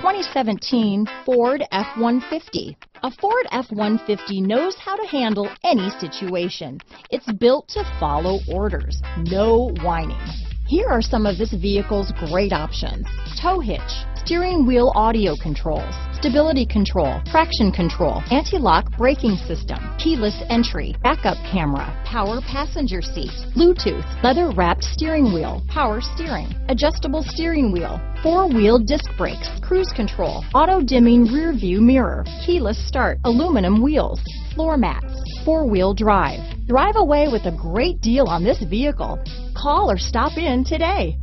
2017 Ford F-150. A Ford F-150 knows how to handle any situation. It's built to follow orders, no whining. Here are some of this vehicle's great options. Tow hitch, steering wheel audio controls, stability control, traction control, anti-lock braking system, keyless entry, backup camera, power passenger seat, Bluetooth, leather wrapped steering wheel, power steering, adjustable steering wheel, four-wheel disc brakes, cruise control, auto dimming rear view mirror, keyless start, aluminum wheels, floor mats, four-wheel drive. Drive away with a great deal on this vehicle. Call or stop in today.